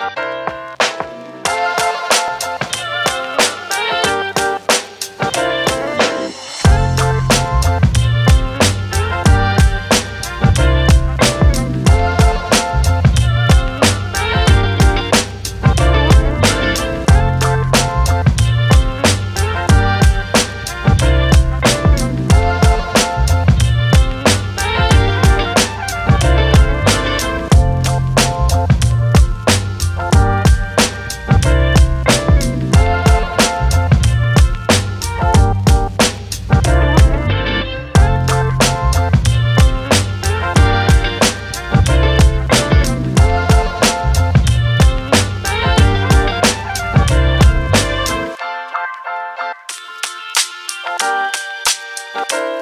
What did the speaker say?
Bye. Bye.